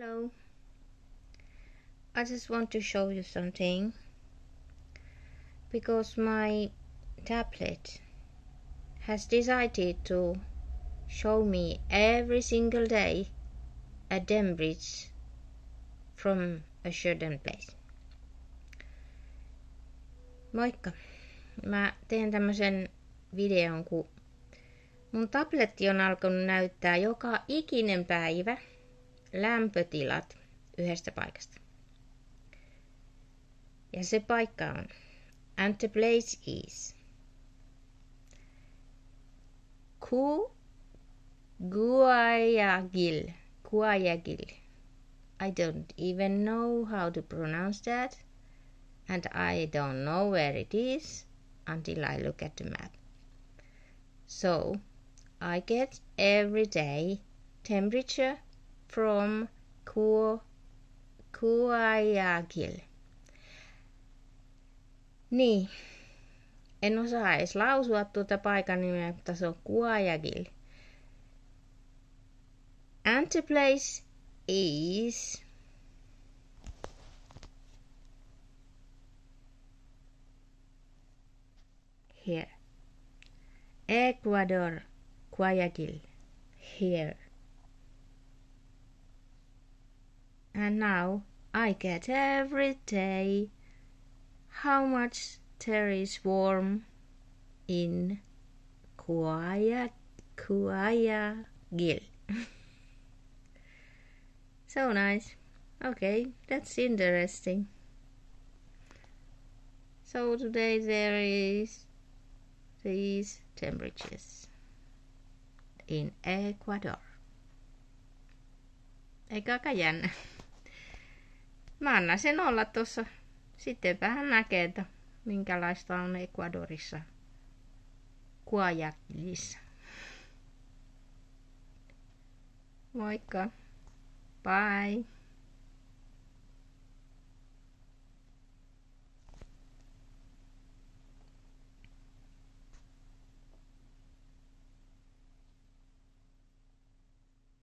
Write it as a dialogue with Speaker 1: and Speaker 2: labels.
Speaker 1: Hello. I just want to show you something because my tablet has decided to show me every single day a temperature from a certain place. Moikka! Mä teen tämmöisen videon, kun mun tabletti on alkanut näyttää joka ikinen päivä lämpötilat yhdestä paikasta. Ja se paikka on and the place is Ku Guayagil. Guayagil. I don't even know how to pronounce that, and I don't know where it is until I look at the map. So I get every day temperature from Ku Guayagil. Niin. En osaa edes lausua tuota paikan nimeä, mutta se on Guayagil. And the place is here. Ecuador, Guayaquil, here. And now I get every day how much there is warm in Gil. so nice. Okay, that's interesting. So today there is these temperatures in Ecuador. Aika jännä. Mä annan sen olla tuossa. Sitten vähän näkee, että minkälaista on Ecuadorissa Guayaquilissa. Moikka! Bye!